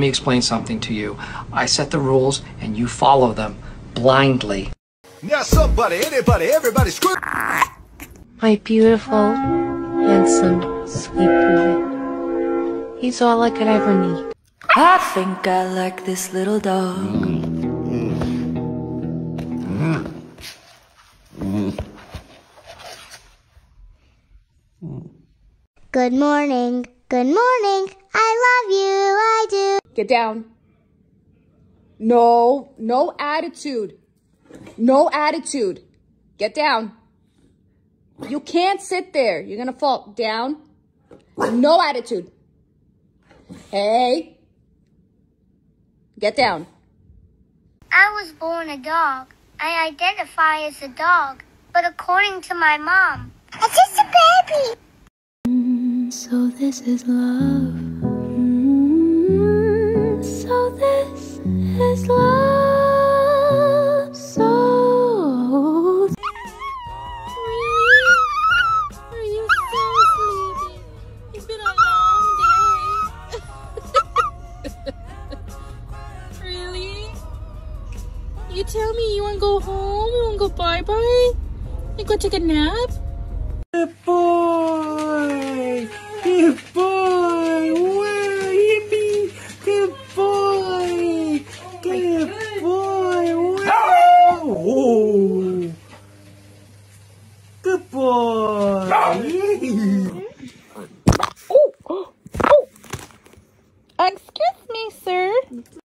Let me explain something to you. I set the rules and you follow them blindly. Now somebody, anybody, everybody screw. My beautiful, handsome, sweet boy. He's all I could ever need. I think I like this little dog. Good morning. Good morning. Get down. No, no attitude. No attitude. Get down. You can't sit there. You're gonna fall down. No attitude. Hey. Get down. I was born a dog. I identify as a dog. But according to my mom, I'm just a baby. So this is love. So this is love. So. Are you so sleepy? It's been a long day. really? You tell me you want to go home? You want to go bye bye? You go take a nap? Oh, oh. Excuse me, sir.